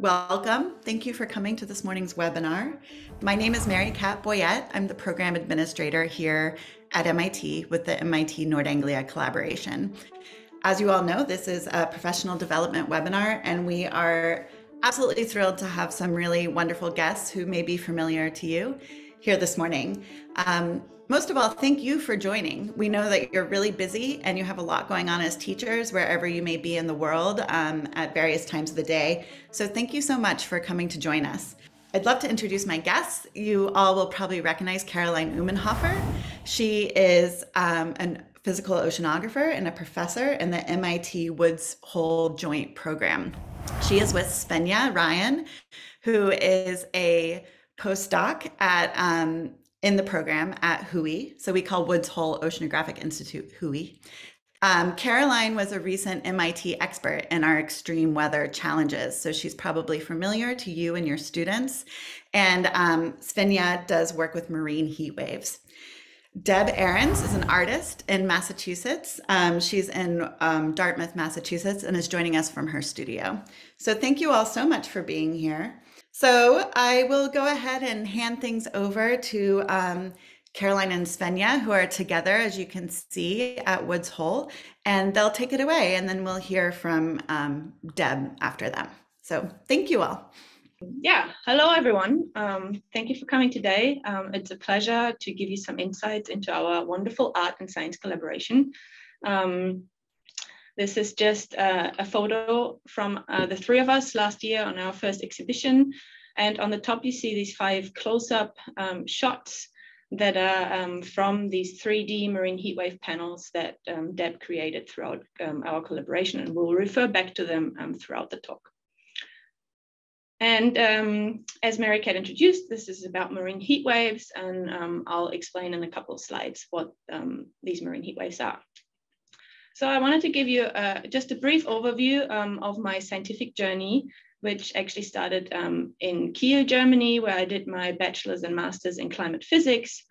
Welcome. Thank you for coming to this morning's webinar. My name is Mary Kat Boyette. I'm the program administrator here at MIT with the MIT Nord Anglia collaboration. As you all know, this is a professional development webinar, and we are absolutely thrilled to have some really wonderful guests who may be familiar to you here this morning. Um, most of all, thank you for joining. We know that you're really busy and you have a lot going on as teachers wherever you may be in the world um, at various times of the day. So thank you so much for coming to join us. I'd love to introduce my guests. You all will probably recognize Caroline Ummenhofer. She is um, a physical oceanographer and a professor in the MIT Woods Hole Joint Program. She is with Svenja Ryan, who is a postdoc at um, in the program at WHOI. So we call Woods Hole Oceanographic Institute WHOI. Um, Caroline was a recent MIT expert in our extreme weather challenges, so she's probably familiar to you and your students. And um, Svenja does work with marine heat waves. Deb Ehrens is an artist in Massachusetts. Um, she's in um, Dartmouth, Massachusetts, and is joining us from her studio. So thank you all so much for being here. So I will go ahead and hand things over to um, Caroline and Svenja, who are together, as you can see, at Woods Hole, and they'll take it away, and then we'll hear from um, Deb after them. So thank you all. Yeah, hello everyone. Um, thank you for coming today. Um, it's a pleasure to give you some insights into our wonderful art and science collaboration. Um, this is just uh, a photo from uh, the three of us last year on our first exhibition. And on the top, you see these five close-up um, shots that are um, from these 3D marine heatwave panels that um, Deb created throughout um, our collaboration. And we'll refer back to them um, throughout the talk. And um, as Mary Kat introduced, this is about marine heat waves, and um, I'll explain in a couple of slides what um, these marine heat waves are. So I wanted to give you uh, just a brief overview um, of my scientific journey, which actually started um, in Kiel, Germany, where I did my bachelor's and master's in climate physics.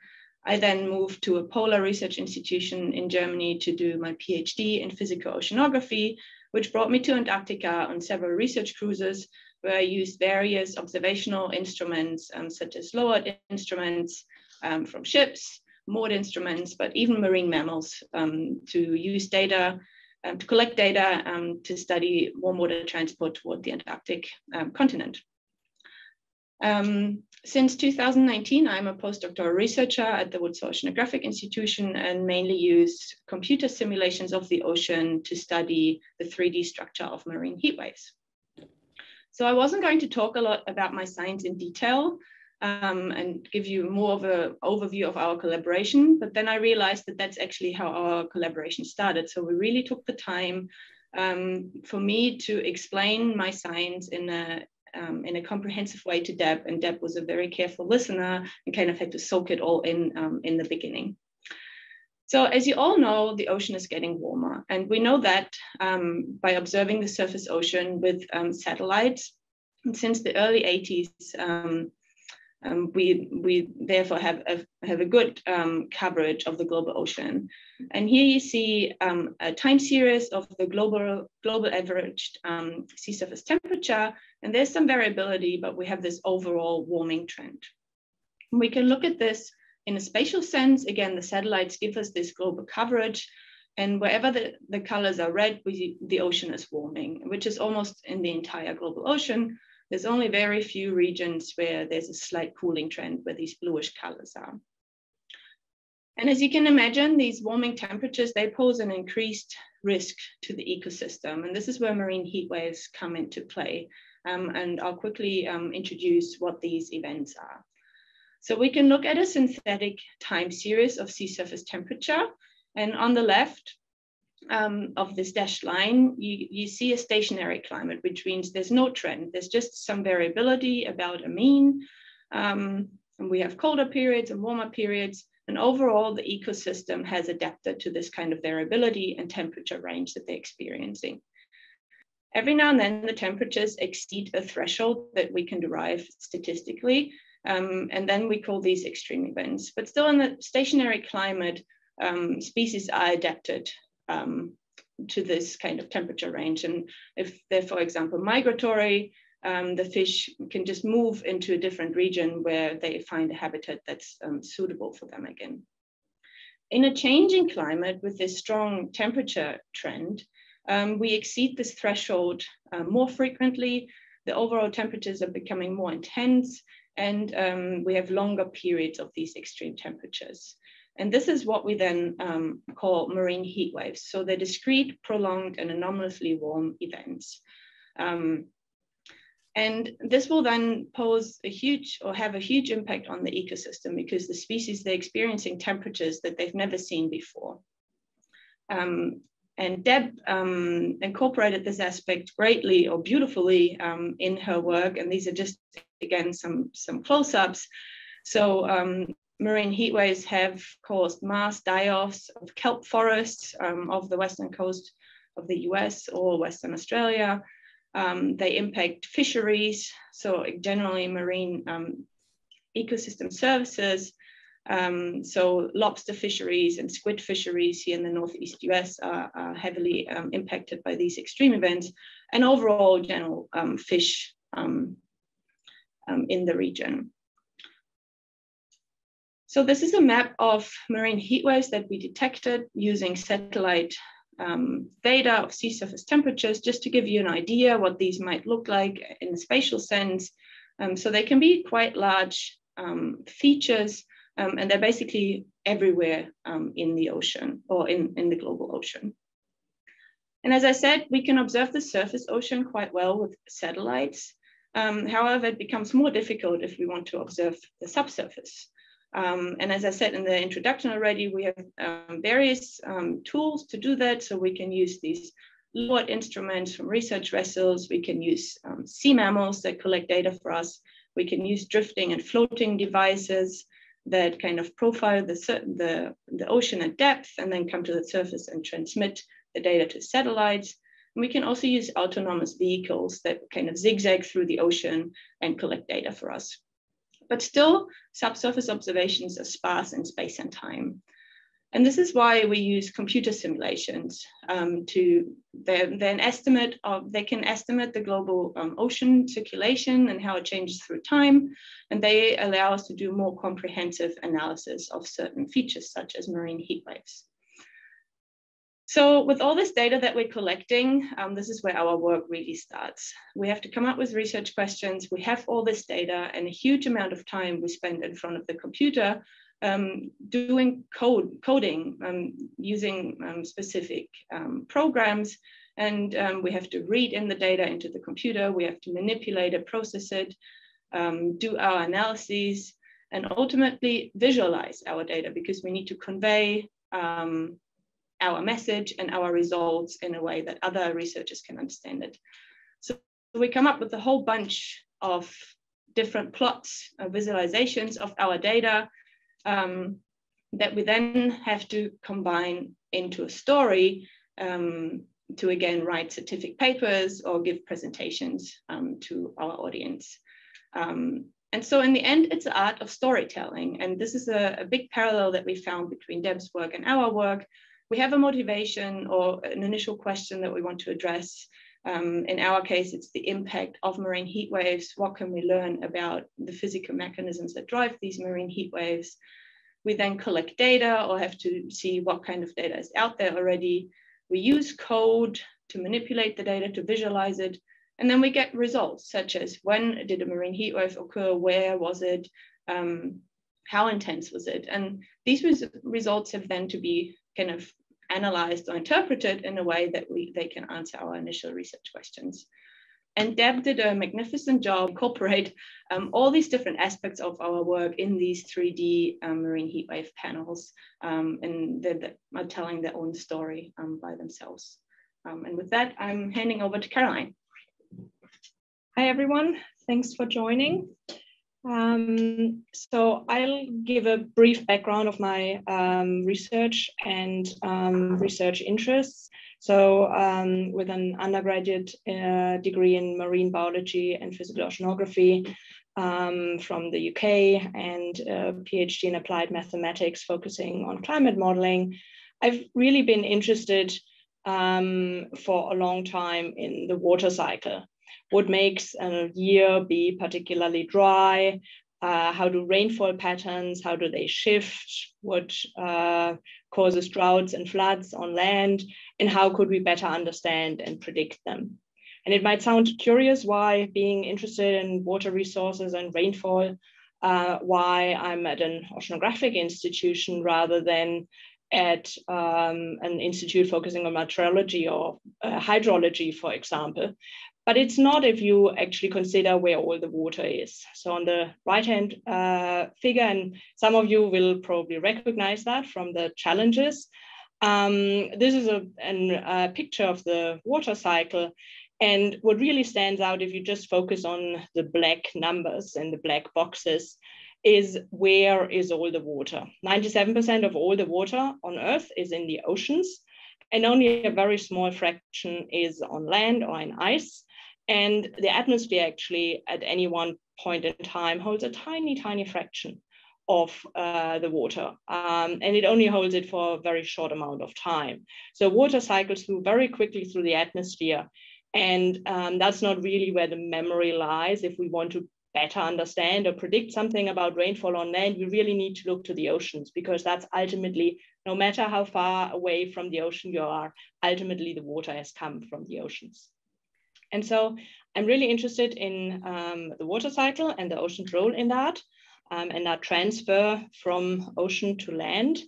I then moved to a polar research institution in Germany to do my PhD in physical oceanography, which brought me to Antarctica on several research cruises, where I used various observational instruments, um, such as lowered instruments um, from ships, moored instruments, but even marine mammals um, to use data, um, to collect data um, to study warm water transport toward the Antarctic um, continent. Um, since 2019, I'm a postdoctoral researcher at the Woods Oceanographic Institution and mainly use computer simulations of the ocean to study the 3D structure of marine heat waves. So I wasn't going to talk a lot about my science in detail, um, and give you more of an overview of our collaboration. But then I realized that that's actually how our collaboration started. So we really took the time um, for me to explain my science in a um, in a comprehensive way to Deb, and Deb was a very careful listener and kind of had to soak it all in um, in the beginning. So as you all know, the ocean is getting warmer, and we know that um, by observing the surface ocean with um, satellites. And since the early 80s, um, we, we therefore have a, have a good um, coverage of the global ocean. And here you see um, a time series of the global, global averaged um, sea surface temperature. And there's some variability, but we have this overall warming trend. We can look at this in a spatial sense. Again, the satellites give us this global coverage. And wherever the, the colors are red, we, the ocean is warming, which is almost in the entire global ocean. There's only very few regions where there's a slight cooling trend where these bluish colors are. And as you can imagine, these warming temperatures, they pose an increased risk to the ecosystem. And this is where marine heat waves come into play. Um, and I'll quickly um, introduce what these events are. So we can look at a synthetic time series of sea surface temperature. And on the left, um, of this dashed line, you, you see a stationary climate, which means there's no trend. There's just some variability about a mean. Um, and we have colder periods and warmer periods. And overall, the ecosystem has adapted to this kind of variability and temperature range that they're experiencing. Every now and then, the temperatures exceed a threshold that we can derive statistically. Um, and then we call these extreme events. But still, in the stationary climate, um, species are adapted um, to this kind of temperature range. And if they're, for example, migratory, um, the fish can just move into a different region where they find a habitat that's um, suitable for them again. In a changing climate with this strong temperature trend, um, we exceed this threshold uh, more frequently. The overall temperatures are becoming more intense and um, we have longer periods of these extreme temperatures. And this is what we then um, call marine heat waves. So they're discrete, prolonged, and anomalously warm events. Um, and this will then pose a huge or have a huge impact on the ecosystem because the species they're experiencing temperatures that they've never seen before. Um, and Deb um, incorporated this aspect greatly or beautifully um, in her work. And these are just, again, some, some close-ups. So um, marine heat waves have caused mass die-offs of kelp forests um, of the western coast of the US or Western Australia. Um, they impact fisheries, so generally marine um, ecosystem services. Um, so lobster fisheries and squid fisheries here in the Northeast US are, are heavily um, impacted by these extreme events and overall general fish in the region. So this is a map of marine heat waves that we detected using satellite um, data of sea surface temperatures, just to give you an idea what these might look like in a spatial sense. Um, so they can be quite large um, features, um, and they're basically everywhere um, in the ocean or in, in the global ocean. And as I said, we can observe the surface ocean quite well with satellites. Um, however, it becomes more difficult if we want to observe the subsurface. Um, and as I said in the introduction already, we have um, various um, tools to do that. So we can use these lowered instruments from research vessels. We can use um, sea mammals that collect data for us. We can use drifting and floating devices that kind of profile the, the, the ocean at depth and then come to the surface and transmit the data to satellites. And we can also use autonomous vehicles that kind of zigzag through the ocean and collect data for us but still subsurface observations are sparse in space and time. And this is why we use computer simulations um, to then estimate of, they can estimate the global um, ocean circulation and how it changes through time. And they allow us to do more comprehensive analysis of certain features such as marine heat waves. So with all this data that we're collecting, um, this is where our work really starts. We have to come up with research questions. We have all this data and a huge amount of time we spend in front of the computer um, doing code, coding, um, using um, specific um, programs. And um, we have to read in the data into the computer. We have to manipulate it, process it, do our analyses, and ultimately visualize our data because we need to convey um, our message and our results in a way that other researchers can understand it. So we come up with a whole bunch of different plots, uh, visualizations of our data um, that we then have to combine into a story um, to again write scientific papers or give presentations um, to our audience. Um, and so in the end, it's the art of storytelling. And this is a, a, big parallel that we found between Deb's work and our work, we have a motivation or an initial question that we want to address. Um, in our case, it's the impact of marine heat waves. What can we learn about the physical mechanisms that drive these marine heat waves? We then collect data or have to see what kind of data is out there already. We use code to manipulate the data, to visualize it. And then we get results such as when did a marine heat wave occur? Where was it? Um, how intense was it? And these res results have then to be kind of analyzed or interpreted in a way that we they can answer our initial research questions. And Deb did a magnificent job incorporate um, all these different aspects of our work in these 3D um, marine heat wave panels, um, and they are telling their own story um, by themselves. Um, and with that, I'm handing over to Caroline. Hi, everyone. Thanks for joining. Um, so I'll give a brief background of my um, research and um, research interests. So um, with an undergraduate uh, degree in marine biology and physical oceanography um, from the UK and a PhD in applied mathematics focusing on climate modeling, I've really been interested um, for a long time in the water cycle what makes a year be particularly dry, uh, how do rainfall patterns, how do they shift, what uh, causes droughts and floods on land, and how could we better understand and predict them. And it might sound curious why being interested in water resources and rainfall, uh, why I'm at an oceanographic institution rather than at um, an institute focusing on meteorology or uh, hydrology, for example. But it's not if you actually consider where all the water is. So on the right-hand uh, figure, and some of you will probably recognize that from the challenges. Um, this is a, an, a picture of the water cycle. And what really stands out if you just focus on the black numbers and the black boxes is where is all the water? 97% of all the water on Earth is in the oceans, and only a very small fraction is on land or in ice. And the atmosphere actually at any one point in time holds a tiny, tiny fraction of uh, the water. Um, and it only holds it for a very short amount of time. So water cycles through very quickly through the atmosphere. And um, that's not really where the memory lies. If we want to better understand or predict something about rainfall on land, we really need to look to the oceans because that's ultimately, no matter how far away from the ocean you are, ultimately the water has come from the oceans. And so I'm really interested in um, the water cycle and the ocean's role in that, um, and that transfer from ocean to land.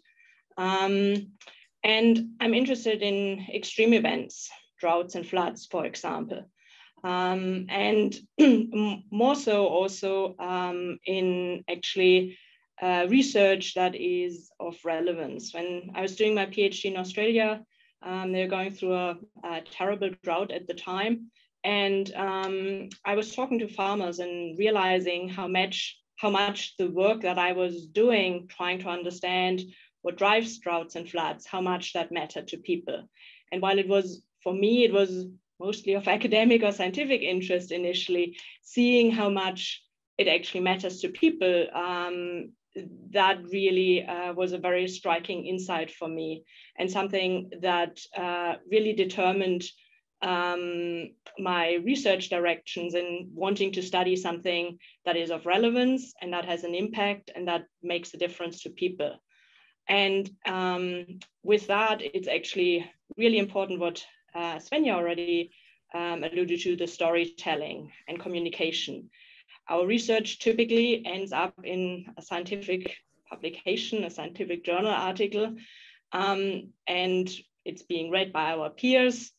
Um, and I'm interested in extreme events, droughts and floods, for example. Um, and more so also um, in actually uh, research that is of relevance. When I was doing my PhD in Australia, um, they were going through a, a, terrible drought at the time. And um, I was talking to farmers and realizing how much how much the work that I was doing, trying to understand what drives droughts and floods, how much that mattered to people. And while it was for me, it was mostly of academic or scientific interest initially, seeing how much it actually matters to people, um, that really uh, was a very striking insight for me and something that uh, really determined um, my research directions in wanting to study something that is of relevance and that has an impact and that makes a difference to people. And um, with that, it's actually really important what uh, Svenja already um, alluded to, the storytelling and communication. Our research typically ends up in a scientific publication, a scientific journal article, um, and it's being read by our peers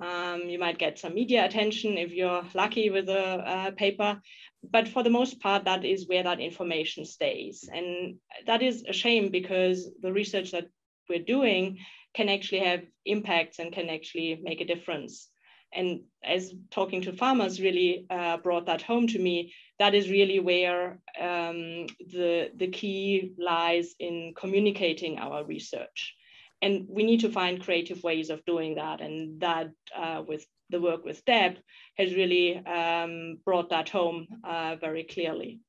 um, you might get some media attention if you're lucky with a uh, paper, but for the most part, that is where that information stays. And that is a shame because the research that we're doing can actually have impacts and can actually make a difference. And as talking to farmers really uh, brought that home to me, that is really where um, the, the key lies in communicating our research and we need to find creative ways of doing that. And that uh, with the work with deb has really um, brought that home uh, very clearly.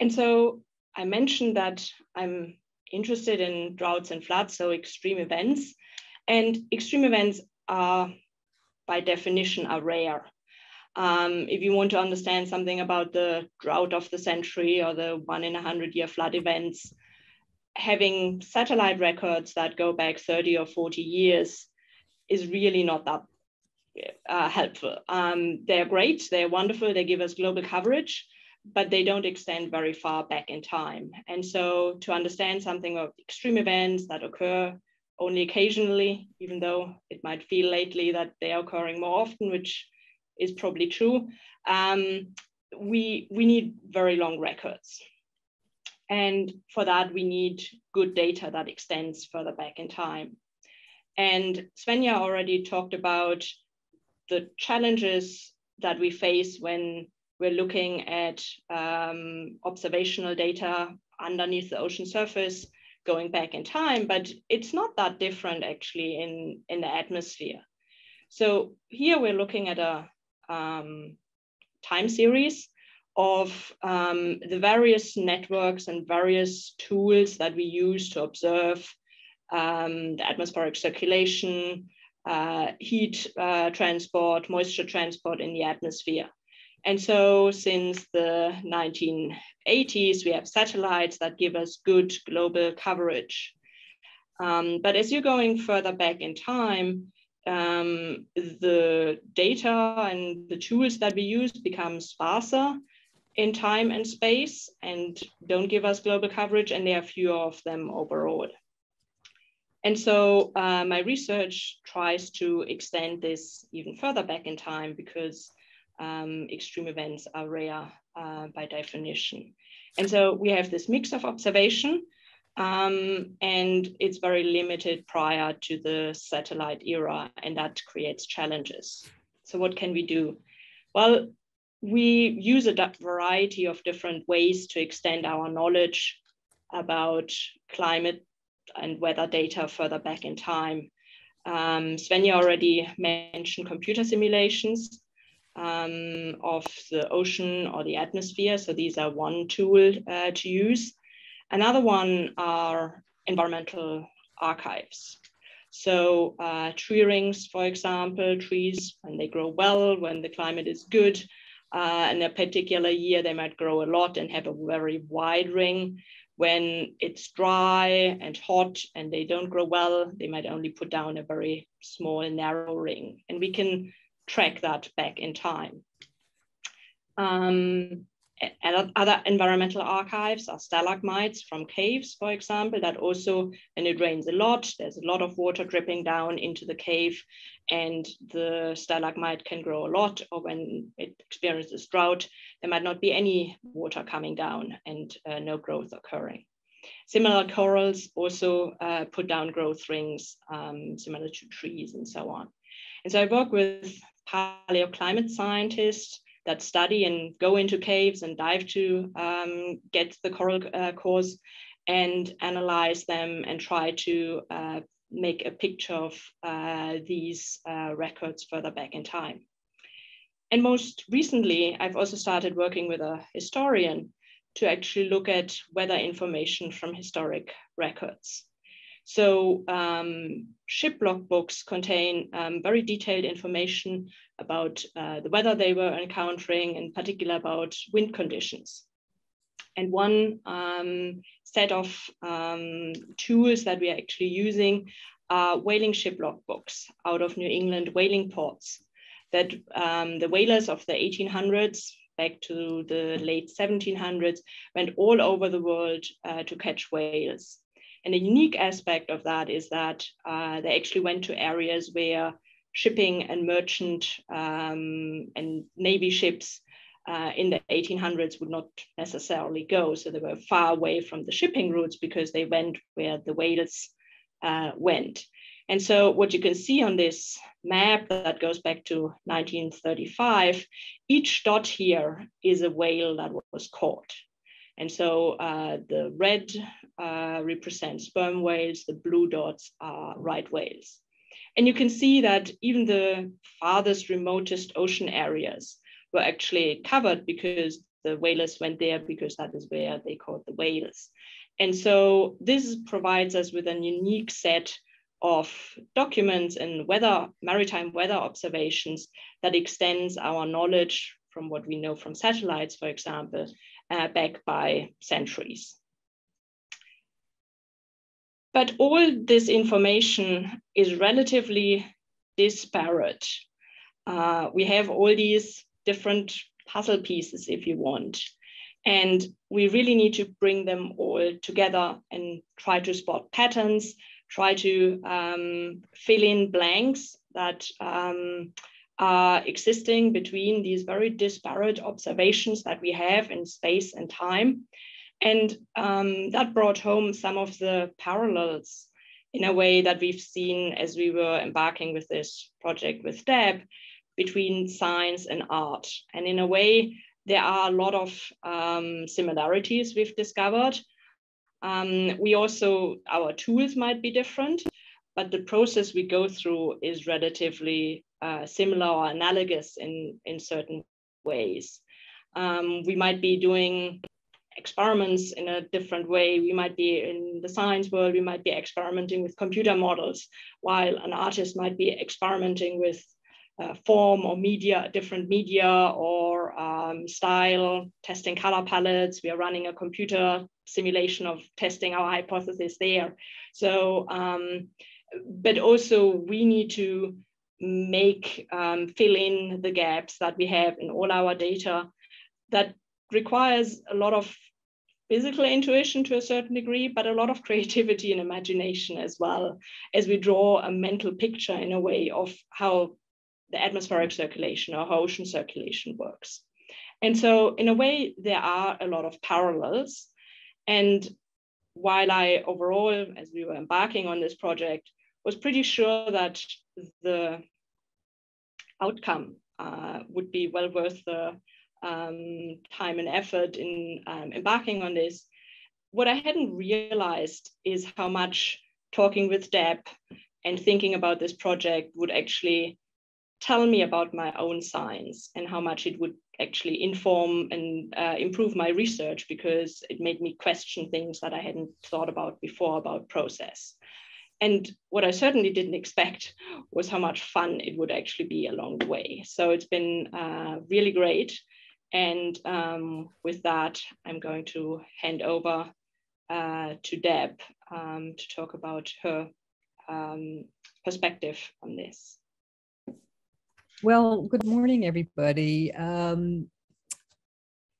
And so i mentioned that i'm interested in droughts and floods so extreme events. And extreme events are by definition are rare. Um, if you want to understand something about the drought of the century or the one in a hundred year flood events having satellite records that go back 30 or 40 years is really not that uh, helpful. Um, they're great, they're wonderful, they give us global coverage, but they don't extend very far back in time. And so to understand something of extreme events that occur only occasionally, even though it might feel lately that they are occurring more often, which is probably true, um, we, we need very long records. And for that, we need good data that extends further back in time. And Svenja already talked about the challenges that we face when we're looking at um, observational data underneath the ocean surface going back in time, but it's not that different actually in, in the atmosphere. So here we're looking at a um, time series of um, the various networks and various tools that we use to observe um, the atmospheric circulation, uh, heat uh, transport, moisture transport in the atmosphere. And so since the 1980s, we have satellites that give us good global coverage. Um, but as you're going further back in time, um, the data and the tools that we use become sparser in time and space and don't give us global coverage, and there are fewer of them overall. And so uh, my research tries to extend this even further back in time because um, extreme events are rare uh, by definition. And so we have this mix of observation um, and it's very limited prior to the satellite era and that creates challenges. So what can we do? Well, we use a variety of different ways to extend our knowledge about climate and weather data further back in time. Um, Svenja already mentioned computer simulations um, of the ocean or the atmosphere. So these are one tool uh, to use. Another one are environmental archives. So uh, tree rings, for example, trees, when they grow well, when the climate is good, uh, in a particular year, they might grow a lot and have a very wide ring. When it's dry and hot and they don't grow well, they might only put down a very small, narrow ring. And we can track that back in time. Um, other environmental archives are stalagmites from caves, for example, that also, when it rains a lot, there's a lot of water dripping down into the cave and the stalagmite can grow a lot, or when it experiences drought, there might not be any water coming down and uh, no growth occurring. Similar corals also uh, put down growth rings, um, similar to trees and so on. And so I work with paleoclimate scientists that study and go into caves and dive to um, get the coral uh, cores and analyze them and try to uh, make a picture of uh, these uh, records further back in time. And most recently, I've also started working with a historian to actually look at weather information from historic records. So um, ship logbooks contain um, very detailed information about uh, the weather they were encountering, in particular about wind conditions. And one um, set of um, tools that we are actually using are whaling ship logbooks out of New England whaling ports that um, the whalers of the 1800s back to the late 1700s went all over the world uh, to catch whales. And a unique aspect of that is that uh, they actually went to areas where shipping and merchant um, and navy ships uh, in the 1800s would not necessarily go. So they were far away from the shipping routes because they went where the whales uh, went. And so what you can see on this map that goes back to 1935, each dot here is a whale that was caught. And so uh, the red uh, represents sperm whales, the blue dots are right whales. And you can see that even the farthest, remotest ocean areas were actually covered because the whalers went there because that is where they caught the whales. And so this provides us with a unique set of documents and weather, maritime weather observations that extends our knowledge from what we know from satellites, for example, uh, back by centuries. But all this information is relatively disparate. Uh, we have all these different puzzle pieces, if you want. And we really need to bring them all together and try to spot patterns, try to um, fill in blanks that um, are existing between these very disparate observations that we have in space and time. And um, that brought home some of the parallels in a way that we've seen as we were embarking with this project with Deb between science and art. And in a way, there are a lot of um, similarities we've discovered. Um, we also, our tools might be different, but the process we go through is relatively uh, similar or analogous in, in certain ways. Um, we might be doing experiments in a different way. We might be in the science world, we might be experimenting with computer models, while an artist might be experimenting with uh, form or media, different media or um, style, testing color palettes. We are running a computer simulation of testing our hypothesis there. So, um, but also we need to make, um, fill in the gaps that we have in all our data that requires a lot of physical intuition to a certain degree, but a lot of creativity and imagination as well, as we draw a mental picture in a way of how the atmospheric circulation or how ocean circulation works. And so, in a way, there are a lot of parallels. And while I overall, as we were embarking on this project, was pretty sure that the outcome uh, would be well worth the um, time and effort in um, embarking on this, what I hadn't realized is how much talking with Deb and thinking about this project would actually tell me about my own science and how much it would actually inform and uh, improve my research because it made me question things that I hadn't thought about before about process. And what I certainly didn't expect was how much fun it would actually be along the way. So it's been uh, really great. And um, with that, I'm going to hand over uh, to Deb um, to talk about her um, perspective on this. Well, good morning, everybody. Um,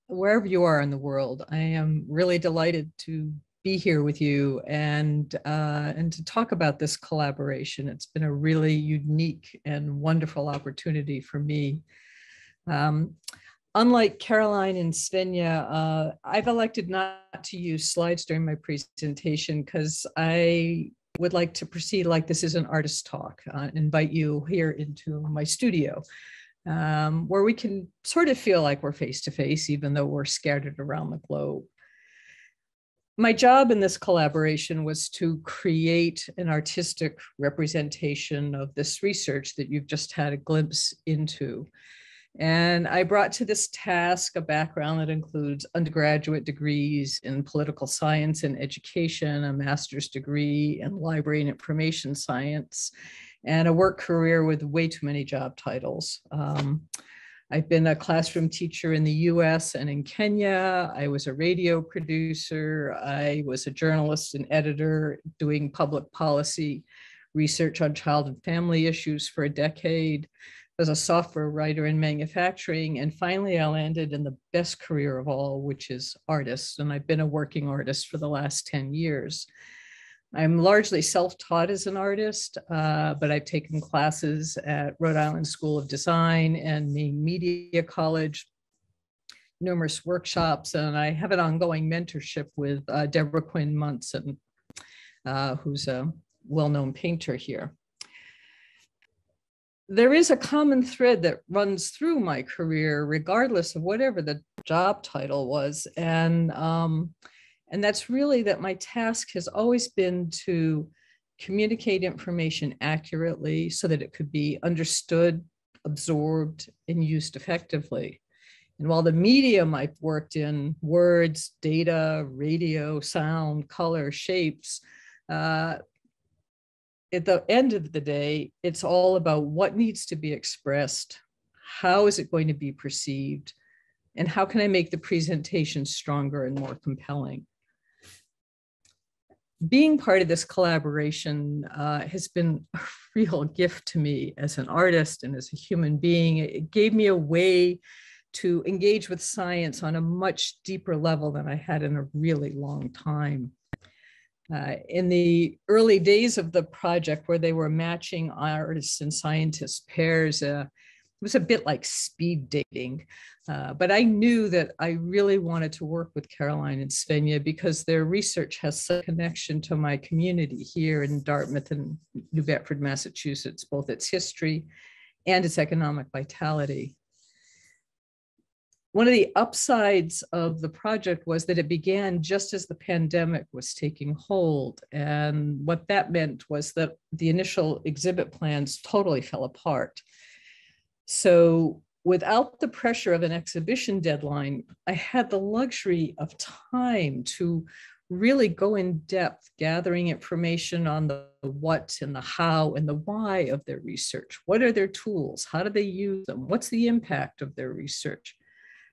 wherever you are in the world, I am really delighted to be here with you and uh, and to talk about this collaboration. It's been a really unique and wonderful opportunity for me. Um, unlike Caroline and Svenja, uh, I've elected not to use slides during my presentation because I would like to proceed like this is an artist talk, uh, invite you here into my studio. Um, where we can sort of feel like we're face to face, even though we're scattered around the globe. My job in this collaboration was to create an artistic representation of this research that you've just had a glimpse into. And I brought to this task a background that includes undergraduate degrees in political science and education, a master's degree in library and information science, and a work career with way too many job titles. Um, I've been a classroom teacher in the US and in Kenya. I was a radio producer. I was a journalist and editor doing public policy research on child and family issues for a decade as a software writer in manufacturing. And finally, I landed in the best career of all, which is artist. And I've been a working artist for the last 10 years. I'm largely self-taught as an artist, uh, but I've taken classes at Rhode Island School of Design and Maine Media College, numerous workshops, and I have an ongoing mentorship with uh, Deborah Quinn Munson, uh, who's a well-known painter here there is a common thread that runs through my career, regardless of whatever the job title was. And, um, and that's really that my task has always been to communicate information accurately so that it could be understood, absorbed, and used effectively. And while the medium I've worked in, words, data, radio, sound, color, shapes, uh, at the end of the day, it's all about what needs to be expressed, how is it going to be perceived, and how can I make the presentation stronger and more compelling. Being part of this collaboration uh, has been a real gift to me as an artist and as a human being. It gave me a way to engage with science on a much deeper level than I had in a really long time. Uh, in the early days of the project, where they were matching artists and scientists pairs, uh, it was a bit like speed dating. Uh, but I knew that I really wanted to work with Caroline and Svenja because their research has such a connection to my community here in Dartmouth and New Bedford, Massachusetts, both its history and its economic vitality one of the upsides of the project was that it began just as the pandemic was taking hold. And what that meant was that the initial exhibit plans totally fell apart. So without the pressure of an exhibition deadline, I had the luxury of time to really go in depth, gathering information on the what and the how and the why of their research. What are their tools? How do they use them? What's the impact of their research?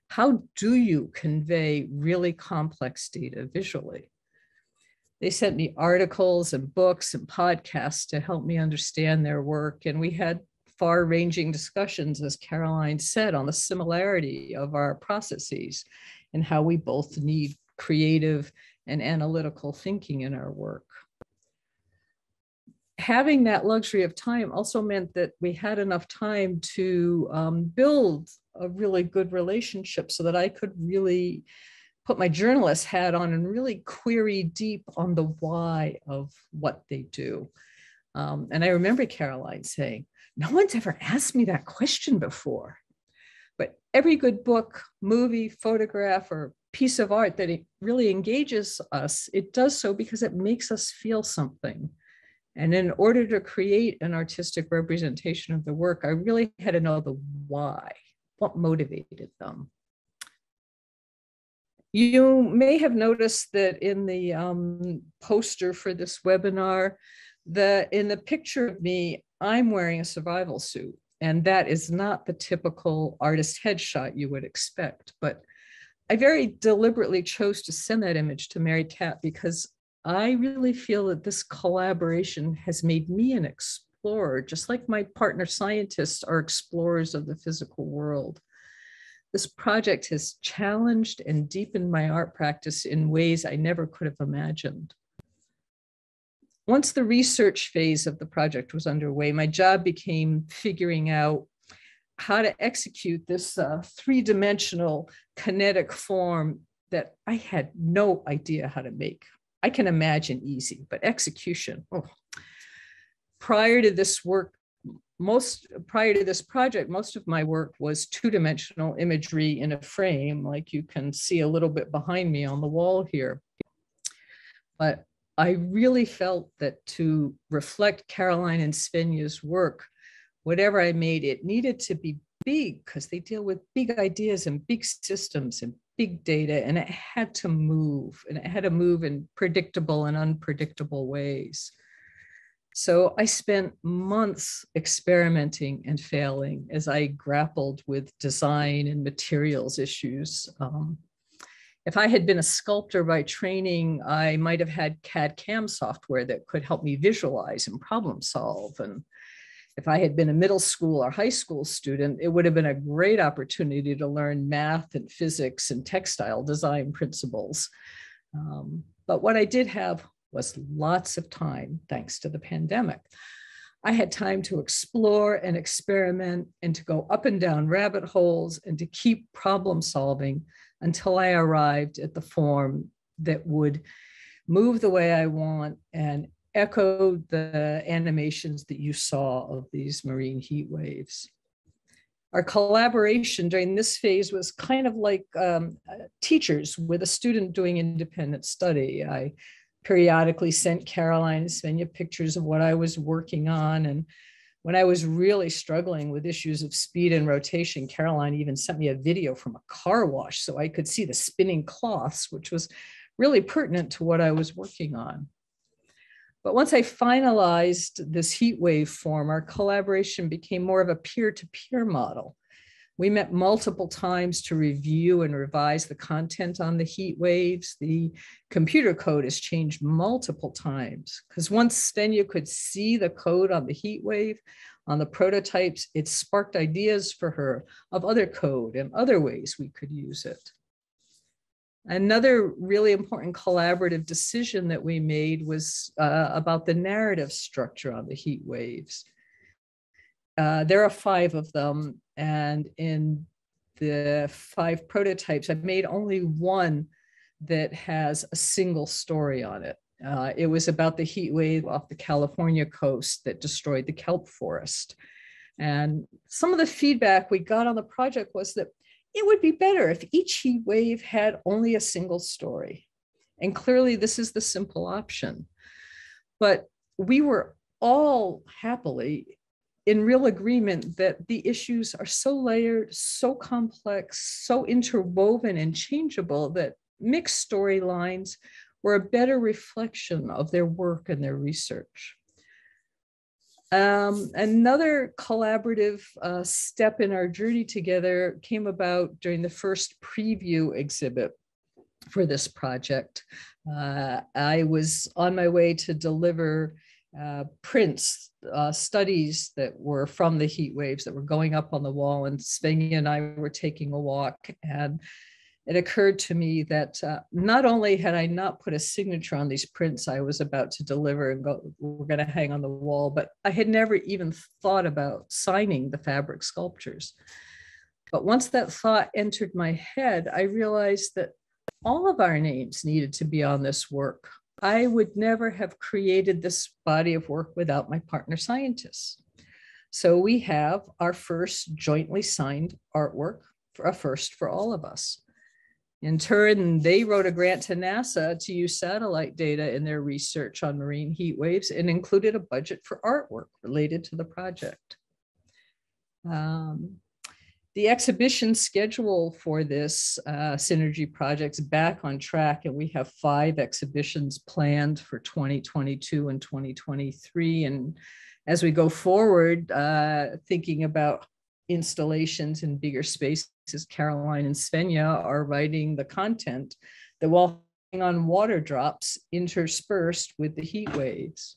How do you convey really complex data visually? They sent me articles and books and podcasts to help me understand their work. And we had far ranging discussions, as Caroline said, on the similarity of our processes and how we both need creative and analytical thinking in our work. Having that luxury of time also meant that we had enough time to um, build a really good relationship so that I could really put my journalist hat on and really query deep on the why of what they do. Um, and I remember Caroline saying, No one's ever asked me that question before. But every good book, movie, photograph, or piece of art that it really engages us, it does so because it makes us feel something. And in order to create an artistic representation of the work, I really had to know the why, what motivated them. You may have noticed that in the um, poster for this webinar, the in the picture of me, I'm wearing a survival suit. And that is not the typical artist headshot you would expect. But I very deliberately chose to send that image to Mary Kat because I really feel that this collaboration has made me an explorer, just like my partner scientists are explorers of the physical world. This project has challenged and deepened my art practice in ways I never could have imagined. Once the research phase of the project was underway, my job became figuring out how to execute this uh, three dimensional kinetic form that I had no idea how to make. I can imagine easy, but execution. Oh. Prior to this work, most prior to this project, most of my work was two dimensional imagery in a frame, like you can see a little bit behind me on the wall here. But I really felt that to reflect Caroline and Svenja's work, whatever I made, it needed to be big because they deal with big ideas and big systems and big data, and it had to move, and it had to move in predictable and unpredictable ways. So I spent months experimenting and failing as I grappled with design and materials issues. Um, if I had been a sculptor by training, I might have had CAD CAM software that could help me visualize and problem solve. And if I had been a middle school or high school student, it would have been a great opportunity to learn math and physics and textile design principles. Um, but what I did have was lots of time, thanks to the pandemic. I had time to explore and experiment and to go up and down rabbit holes and to keep problem solving until I arrived at the form that would move the way I want and echo the animations that you saw of these marine heat waves. Our collaboration during this phase was kind of like um, teachers with a student doing independent study. I periodically sent Caroline and Svenja pictures of what I was working on. And when I was really struggling with issues of speed and rotation, Caroline even sent me a video from a car wash so I could see the spinning cloths, which was really pertinent to what I was working on. But once I finalized this heat wave form, our collaboration became more of a peer-to-peer model. We met multiple times to review and revise the content on the heat waves. The computer code has changed multiple times because once Svenja could see the code on the heat wave, on the prototypes, it sparked ideas for her of other code and other ways we could use it. Another really important collaborative decision that we made was uh, about the narrative structure on the heat waves. Uh, there are five of them, and in the five prototypes, I've made only one that has a single story on it. Uh, it was about the heat wave off the California coast that destroyed the kelp forest. And some of the feedback we got on the project was that it would be better if each heat wave had only a single story. And clearly, this is the simple option. But we were all happily in real agreement that the issues are so layered, so complex, so interwoven and changeable that mixed storylines were a better reflection of their work and their research. Um, another collaborative uh, step in our journey together came about during the first preview exhibit for this project. Uh, I was on my way to deliver uh, prints, uh, studies that were from the heat waves that were going up on the wall, and Svenja and I were taking a walk, and it occurred to me that uh, not only had I not put a signature on these prints I was about to deliver and go, we're going to hang on the wall, but I had never even thought about signing the fabric sculptures. But once that thought entered my head, I realized that all of our names needed to be on this work. I would never have created this body of work without my partner scientists. So we have our first jointly signed artwork for a first for all of us. In turn, they wrote a grant to NASA to use satellite data in their research on marine heat waves and included a budget for artwork related to the project. Um, the exhibition schedule for this uh, Synergy project's back on track, and we have five exhibitions planned for 2022 and 2023. And as we go forward, uh, thinking about installations in bigger spaces, Caroline and Svenja are writing the content that will hang on water drops interspersed with the heat waves.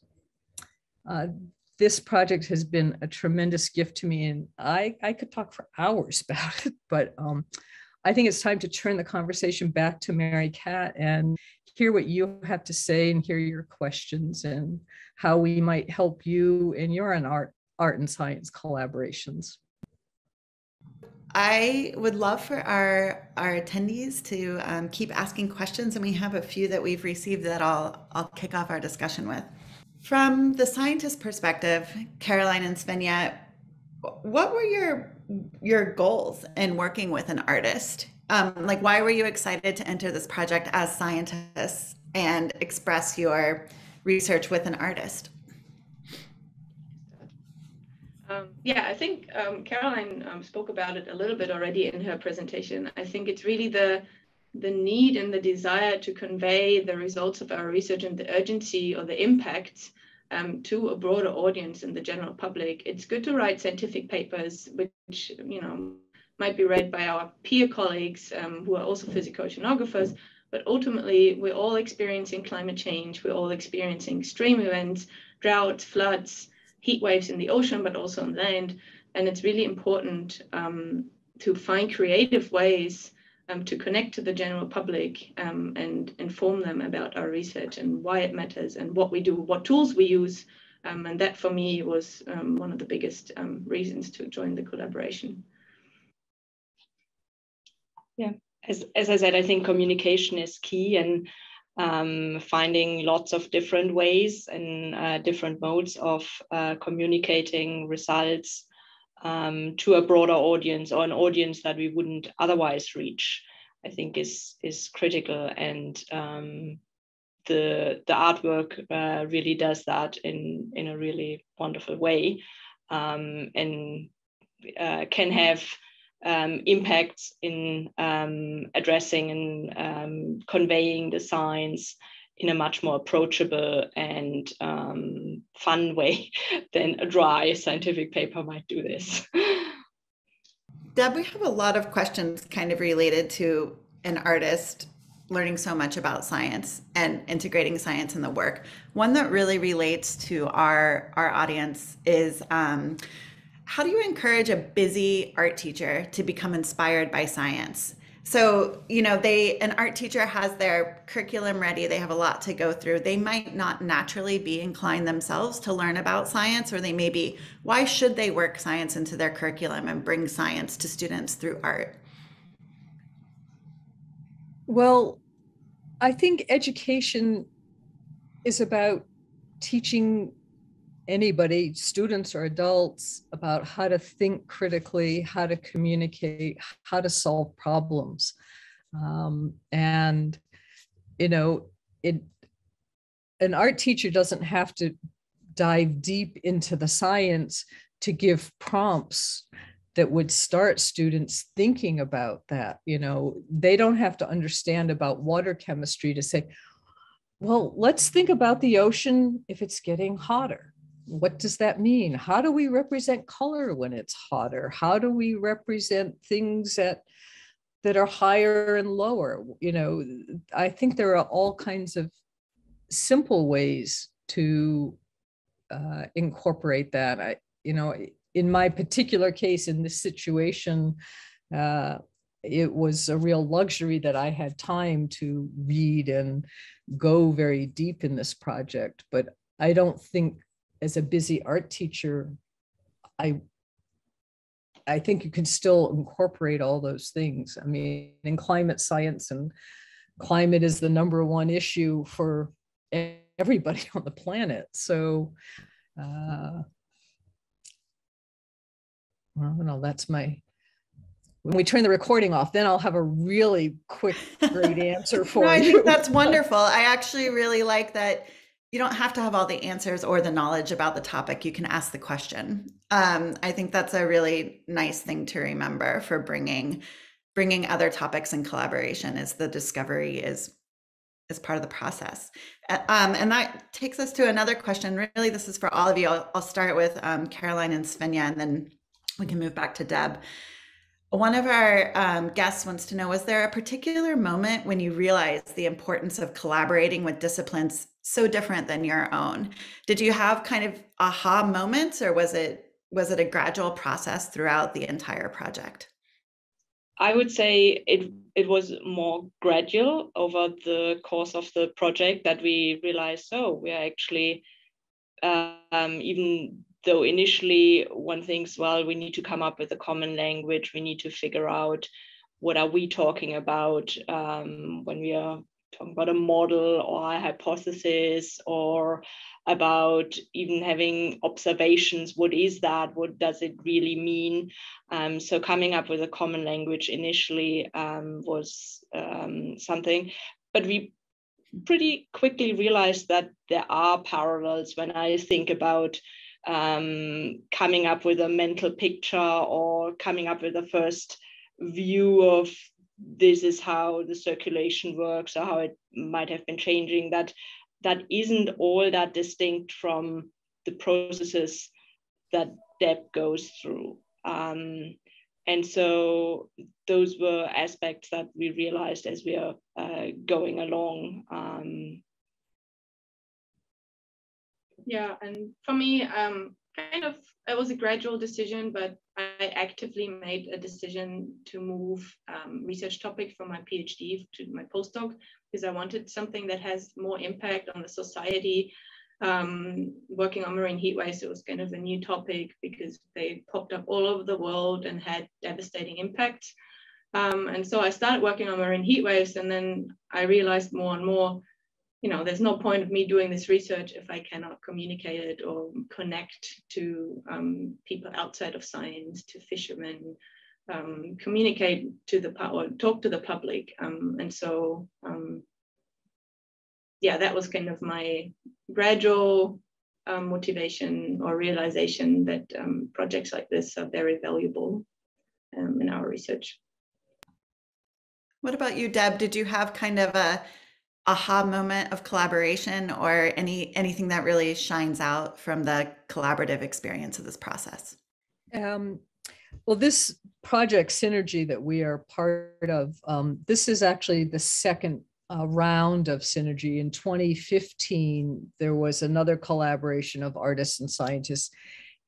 Uh, this project has been a tremendous gift to me and I, I could talk for hours about it, but um, I think it's time to turn the conversation back to Mary Kat and hear what you have to say and hear your questions and how we might help you in your art, art and science collaborations. I would love for our our attendees to um, keep asking questions, and we have a few that we've received that I'll I'll kick off our discussion with. From the scientist perspective, Caroline and Svenja, what were your your goals in working with an artist? Um, like, why were you excited to enter this project as scientists and express your research with an artist? Um, yeah, I think um, Caroline um, spoke about it a little bit already in her presentation. I think it's really the the need and the desire to convey the results of our research and the urgency or the impact um, to a broader audience and the general public. It's good to write scientific papers, which you know might be read by our peer colleagues um, who are also physico-oceanographers. But ultimately, we're all experiencing climate change. We're all experiencing extreme events, droughts, floods, heat waves in the ocean, but also on land. And it's really important um, to find creative ways um, to connect to the general public um, and inform them about our research and why it matters and what we do, what tools we use. Um, and that for me was um, one of the biggest um, reasons to join the collaboration. Yeah, as, as I said, I think communication is key and um, finding lots of different ways and uh, different modes of uh, communicating results um, to a broader audience or an audience that we wouldn't otherwise reach, I think is is critical. And um, the the artwork uh, really does that in in a really wonderful way, um, and uh, can have um, impacts in um, addressing and um, conveying the science in a much more approachable and um, fun way than a dry scientific paper might do this. Deb, we have a lot of questions kind of related to an artist learning so much about science and integrating science in the work. One that really relates to our our audience is um, how do you encourage a busy art teacher to become inspired by science? So, you know, they an art teacher has their curriculum ready, they have a lot to go through. They might not naturally be inclined themselves to learn about science or they may be why should they work science into their curriculum and bring science to students through art? Well, I think education is about teaching anybody, students or adults, about how to think critically, how to communicate, how to solve problems. Um, and, you know, it, an art teacher doesn't have to dive deep into the science to give prompts that would start students thinking about that you know they don't have to understand about water chemistry to say well let's think about the ocean if it's getting hotter what does that mean? How do we represent color when it's hotter? How do we represent things that that are higher and lower? You know i think there are all kinds of simple ways to uh, incorporate that. I you know in my particular case, in this situation, uh, it was a real luxury that I had time to read and go very deep in this project. But I don't think, as a busy art teacher, I I think you can still incorporate all those things. I mean, in climate science and climate is the number one issue for everybody on the planet. So uh, well, no, that's my, when we turn the recording off, then I'll have a really quick, great answer for no, I think that's wonderful. I actually really like that you don't have to have all the answers or the knowledge about the topic. You can ask the question. Um, I think that's a really nice thing to remember for bringing bringing other topics in collaboration. Is the discovery is is part of the process. Um, and that takes us to another question. Really, this is for all of you. I'll, I'll start with um, Caroline and Svenja, and then we can move back to Deb. One of our um, guests wants to know Was there a particular moment when you realized the importance of collaborating with disciplines so different than your own? Did you have kind of aha moments or was it was it a gradual process throughout the entire project? I would say it it was more gradual over the course of the project that we realized oh we are actually um, even though initially one thinks, well, we need to come up with a common language, we need to figure out what are we talking about um, when we are talking about a model or a hypothesis or about even having observations. What is that? What does it really mean? Um, so coming up with a common language initially um, was um, something but we pretty quickly realized that there are parallels when i think about um, coming up with a mental picture or coming up with a first view of this is how the circulation works or how it might have been changing that that isn't all that distinct from the processes that Deb goes through. Um, and so those were aspects that we realized as we are uh, going along. Um, yeah, and for me, um, kind of it was a gradual decision, but I actively made a decision to move um, research topic from my PhD to my postdoc because I wanted something that has more impact on the society. Um, working on marine heat waves, it was kind of a new topic because they popped up all over the world and had devastating impacts. Um, and so I started working on marine heat waves, and then I realized more and more you know, there's no point of me doing this research if I cannot communicate it or connect to um, people outside of science, to fishermen, um, communicate to the or talk to the public. Um, and so, um, yeah, that was kind of my gradual um, motivation or realization that um, projects like this are very valuable in our research. What about you, Deb? Did you have kind of a aha moment of collaboration or any anything that really shines out from the collaborative experience of this process? Um, well, this project synergy that we are part of, um, this is actually the second uh, round of synergy. In 2015, there was another collaboration of artists and scientists,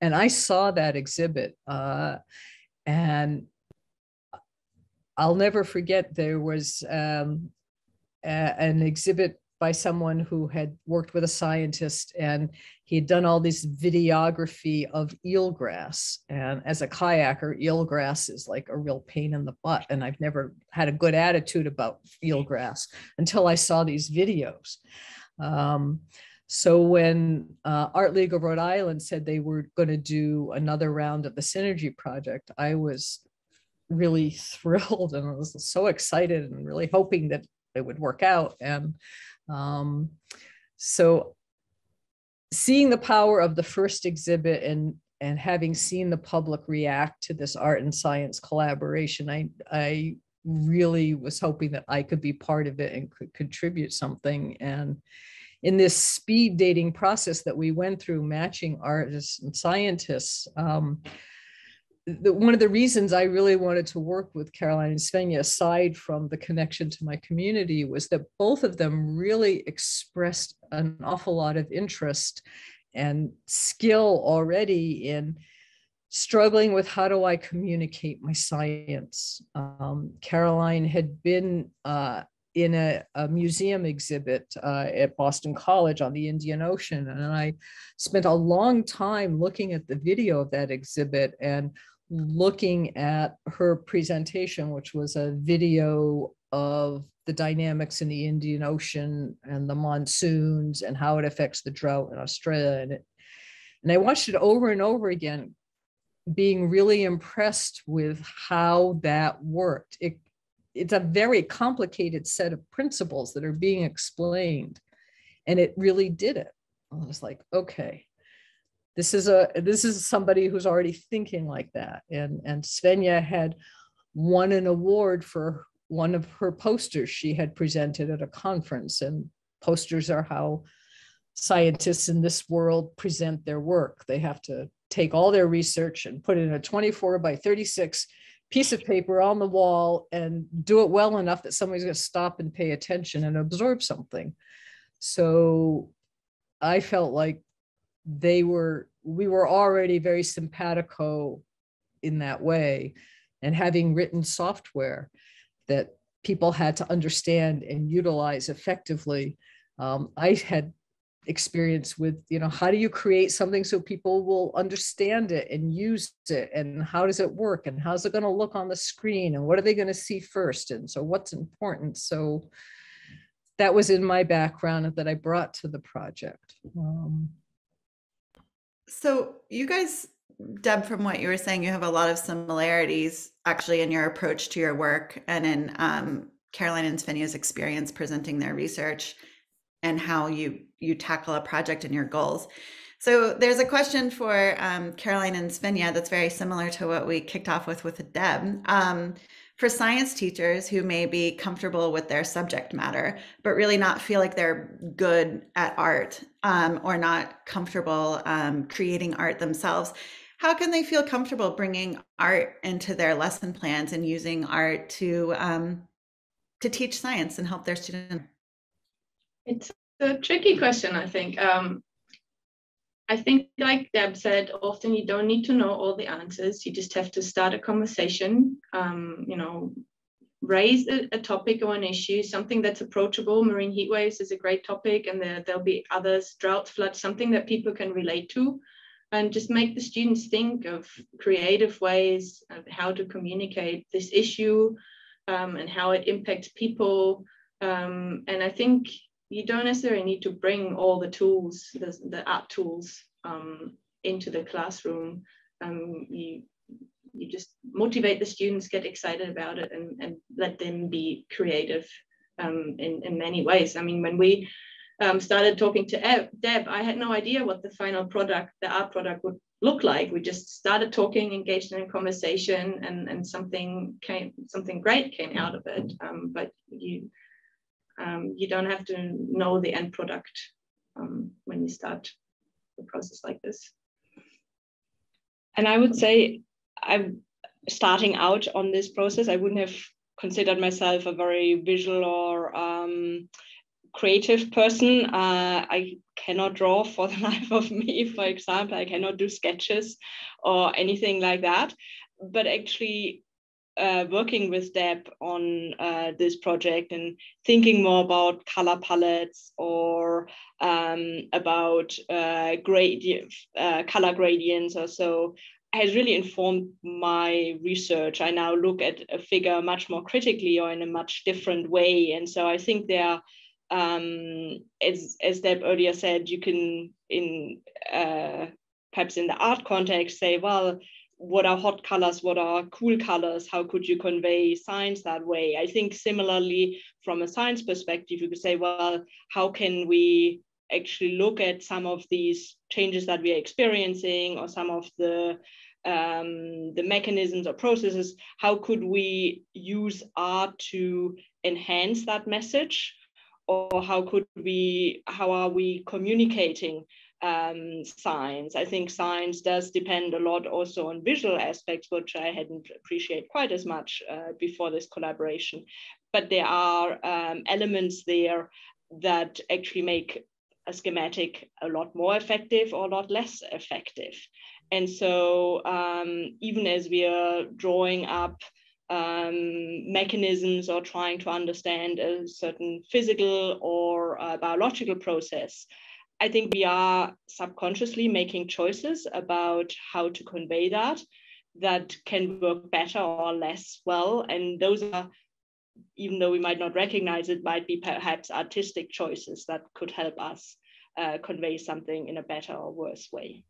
and I saw that exhibit, uh, and I'll never forget. There was um, an exhibit by someone who had worked with a scientist and he had done all this videography of eelgrass. And as a kayaker, eelgrass is like a real pain in the butt. And I've never had a good attitude about eelgrass until I saw these videos. Um, so when uh, Art League of Rhode Island said they were going to do another round of the Synergy project, I was really thrilled and I was so excited and really hoping that it would work out. And um, so seeing the power of the first exhibit and and having seen the public react to this art and science collaboration, I I really was hoping that I could be part of it and could contribute something. And in this speed dating process that we went through, matching artists and scientists, um, the, one of the reasons I really wanted to work with Caroline and Svenja, aside from the connection to my community, was that both of them really expressed an awful lot of interest and skill already in struggling with how do I communicate my science. Um, Caroline had been uh, in a, a, museum exhibit uh, at Boston College on the Indian Ocean, and I spent a long time looking at the video of that exhibit and looking at her presentation, which was a video of the dynamics in the Indian Ocean and the monsoons and how it affects the drought in Australia. And, it, and I watched it over and over again, being really impressed with how that worked. It, it's a very complicated set of principles that are being explained, and it really did it. I was like, okay, this is a this is somebody who's already thinking like that. And and svenja had won an award for one of her posters she had presented at a conference. And posters are how scientists in this world present their work. They have to take all their research and put it in a 24 by 36 piece of paper on the wall and do it well enough that somebody's going to stop and pay attention and absorb something. So i felt like they were we were already very simpatico in that way and having written software that people had to understand and utilize effectively. Um, i had experience with you know how do you create something so people will understand it and use it? And how does it work? And how's it going to look on the screen? And what are they going to see first? And so what's important? So that was in my background that i brought to the project. Um, so, you guys, Deb, from what you were saying, you have a lot of similarities actually in your approach to your work and in um, Caroline and Svenja's experience presenting their research and how you you tackle a project and your goals. So there's a question for um, Caroline and Svenja that's very similar to what we kicked off with with Deb. Um, for science teachers who may be comfortable with their subject matter, but really not feel like they're good at art um, or not comfortable um, creating art themselves, how can they feel comfortable bringing art into their lesson plans and using art to um, to teach science and help their students? It's a tricky question, I think. Um, I think, like Deb said, often you don't need to know all the answers. You just have to start a conversation, um, you know, raise a, a, topic or an issue, something that's approachable. Marine heat waves is a great topic, and there, there'll be others, drought, floods, something that people can relate to. And just make the students think of creative ways of how to communicate this issue um, and how it impacts people. Um, and I think you don't necessarily need to bring all the tools, the, the art tools, um, into the classroom. Um, you you just motivate the students, get excited about it, and, and let them be creative um, in in many ways. I mean, when we um, started talking to Deb, I had no idea what the final product, the art product, would look like. We just started talking, engaged in a conversation, and and something came, something great came out of it. Um, but you um, you don't have to know the end product um, when you start the process like this. And I would say I'm starting out on this process. I wouldn't have considered myself a very visual or um, creative person. Uh, I cannot draw for the life of me, for example. I cannot do sketches or anything like that. But actually, uh, working with Deb on uh, this project and thinking more about color palettes or um, about uh, gradient, uh, color gradients or so has really informed my research. I now look at a figure much more critically or in a much different way. And so I think there, um, as, as Deb earlier said, you can, in uh, perhaps in the art context, say, well, what are hot colors what are cool colors how could you convey science that way i think similarly from a science perspective you could say well how can we actually look at some of these changes that we are experiencing or some of the um, the mechanisms or processes, how could we use art to enhance that message? Or how could we, how are we communicating um, science? I think science does depend a lot also on visual aspects, which I hadn't appreciated quite as much uh, before this collaboration. But there are um, elements there that actually make a schematic a lot more effective or a lot less effective. And so um, even as we are drawing up um, mechanisms or trying to understand a certain physical or uh, biological process, I think we are subconsciously making choices about how to convey that that can work better or less well. And those are, even though we might not recognize it, might be perhaps artistic choices that could help us uh, convey something in a better or worse way.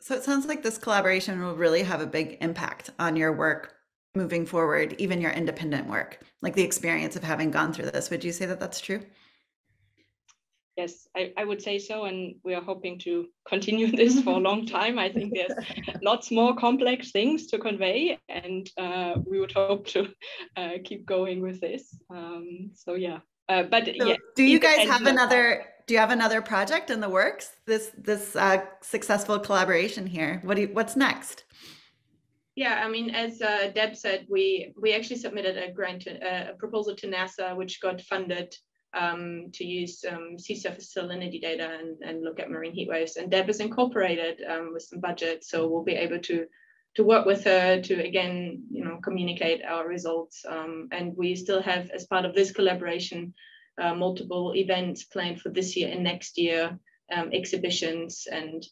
So it sounds like this collaboration will really have a big impact on your work moving forward, even your independent work, like the experience of having gone through this. Would you say that that's true? Yes, I, I would say so. And we are hoping to continue this for a long time. I think there's lots more complex things to convey, and uh, we would hope to uh, keep going with this. Um, so, yeah. Uh, but so yeah, do you guys have another do you have another project in the works? This this uh, successful collaboration here. What do you, what's next? Yeah, I mean, as uh, Deb said, we we actually submitted a grant, to, uh, a proposal to NASA, which got funded um, to use um, sea surface salinity data and, and look at marine heat waves. And Deb is incorporated um, with some budget, so we'll be able to to work with her to again, you know, communicate our results. Um, and we still have, as part of this collaboration, uh, multiple events planned for this year and next year, um, exhibitions, and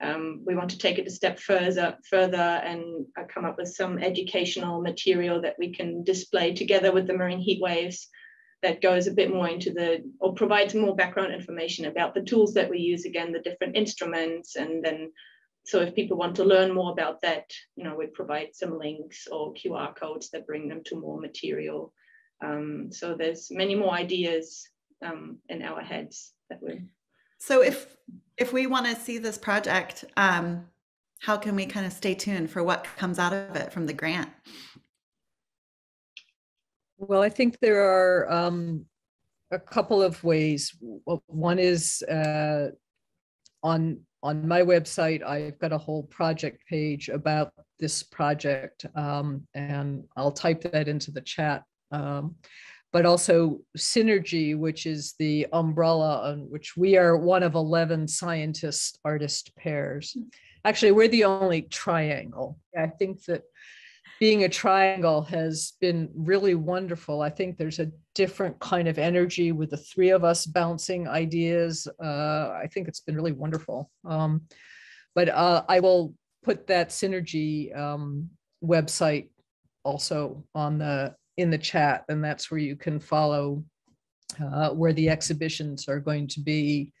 um, we want to take it a step further, further and uh, come up with some educational material that we can display together with the marine heat waves that goes a bit more into the or provides more background information about the tools that we use again the different instruments and then so if people want to learn more about that you know we provide some links or qr codes that bring them to more material. Um, so there's many more ideas um, in our heads that we're so if if we want to see this project um, how can we kind of stay tuned for what comes out of it from the grant? Well i think there are um, a couple of ways. One is uh, on on my website i've got a whole project page about this project um, and i'll type that into the chat um, but also Synergy, which is the umbrella on which we are one of 11 scientist artist pairs. Actually, we're the only triangle. I think that being a triangle has been really wonderful. I think there's a different kind of energy with the three of us bouncing ideas. Uh, I think it's been really wonderful. Um, but uh, I will put that Synergy um, website also on the in the chat, and that's where you can follow uh, where the exhibitions are going to be.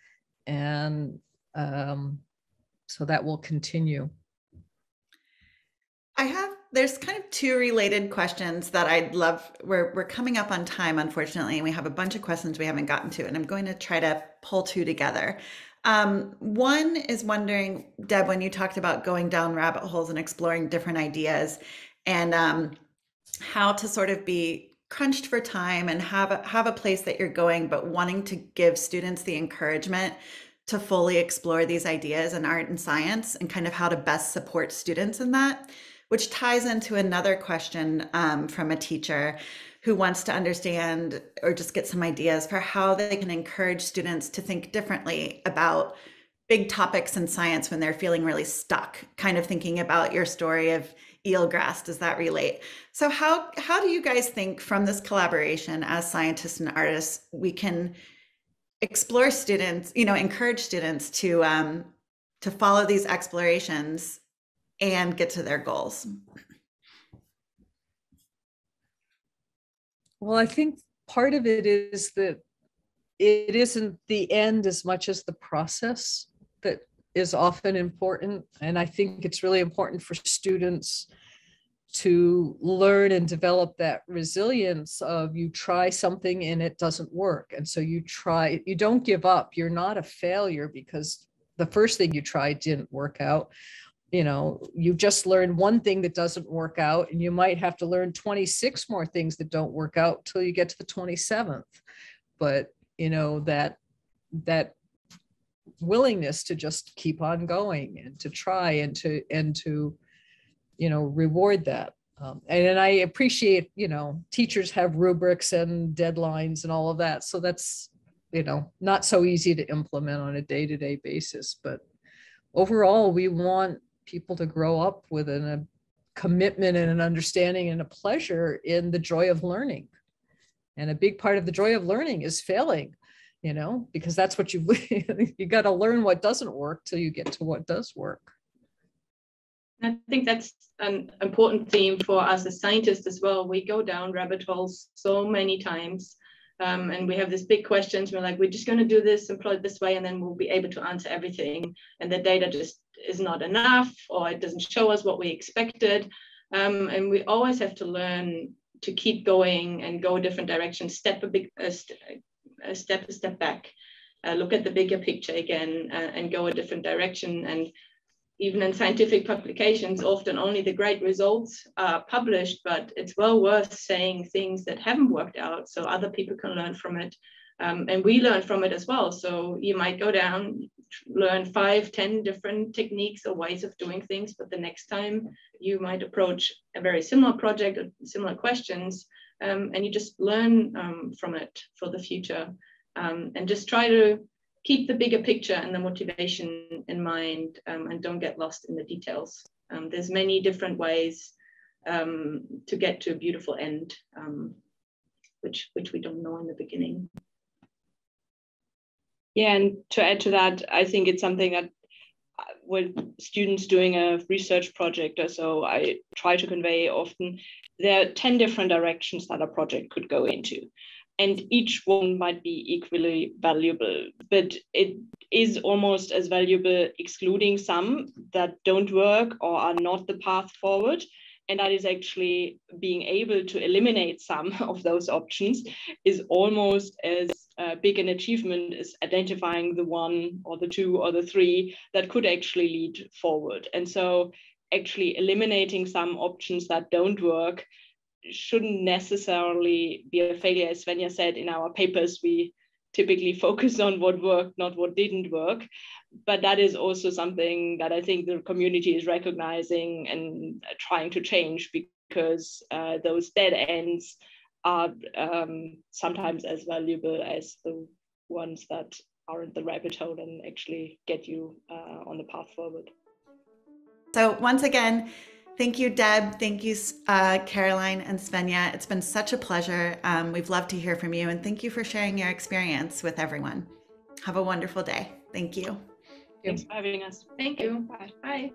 And um, so that will continue. I have there's kind of two related questions that I'd love. We're we're coming up on time, unfortunately, and we have a bunch of questions we haven't gotten to, and I'm going to try to pull two together. Um, one is wondering, Deb, when you talked about going down rabbit holes and exploring different ideas, and um, how to sort of be crunched for time and have a, have a place that you're going, but wanting to give students the encouragement to fully explore these ideas in art and science and kind of how to best support students in that, which ties into another question um, from a teacher who wants to understand or just get some ideas for how they can encourage students to think differently about big topics in science when they're feeling really stuck, kind of thinking about your story of eelgrass does that relate? So how how do you guys think from this collaboration as scientists and artists we can explore students you know encourage students to um to follow these explorations and get to their goals? Well i think part of it is that it isn't the end as much as the process that is often important. And I think it's really important for students to learn and develop that resilience of you try something and it doesn't work. And so you try you don't give up. You're not a failure because the first thing you tried didn't work out. You know you just learned one thing that doesn't work out and you might have to learn 26 more things that don't work out till you get to the 27th but you know that that willingness to just keep on going and to try and to and to you know reward that. Um, and, and i appreciate you know teachers have rubrics and deadlines and all of that. So that's you know not so easy to implement on a day-to-day basis. But overall we want people to grow up with an, a commitment and an understanding and a pleasure in the joy of learning. And a big part of the joy of learning is failing you know because that's what you you got to learn what doesn't work till you get to what does work I think that's an important theme for us as scientists as well. We go down rabbit holes so many times. Um, and we have these big questions. We're like, we're just going to do this, employ it this way, and then we'll be able to answer everything. And the data just is not enough, or it doesn't show us what we expected. Um, and we always have to learn to keep going and go different direction, step a big, a, st step a step back, uh, look at the bigger picture again, uh, and go a different direction. And even in scientific publications, often only the great results are published, but it's well worth saying things that haven't worked out so other people can learn from it. Um, and we learn from it as well. So you might go down, learn five, ten different techniques or ways of doing things, but the next time you might approach a very similar project or similar questions, um, and you just learn um, from it for the future. Um, and just try to keep the bigger picture and the motivation in mind um, and don't get lost in the details. Um, there's many different ways to get to a beautiful end, which, which we don't know in the beginning. Yeah, and to add to that, I think it's something that with students doing a research project or so, I try to convey often there are 10 different directions that a project could go into. And each one might be equally valuable but it is almost as valuable excluding some that don't work or are not the path forward. And that is actually being able to eliminate some of those options is almost as uh, big an achievement is identifying the one or the two or the three that could actually lead forward and so actually eliminating some options that don't work shouldn't necessarily be a failure. As Svenja said in our papers, we typically focus on what worked, not what didn't work. But that is also something that I think the community is recognizing and trying to change because uh, those dead ends are um, sometimes as valuable as the ones that aren't the rabbit hole and actually get you uh, on the path forward. So once again, Thank you, Deb. Thank you, uh, Caroline and Svenja. It's been such a pleasure. Um, we've loved to hear from you, and thank you for sharing your experience with everyone. Have a wonderful day. Thank you. Thanks for having us. Thank you. Bye. Bye.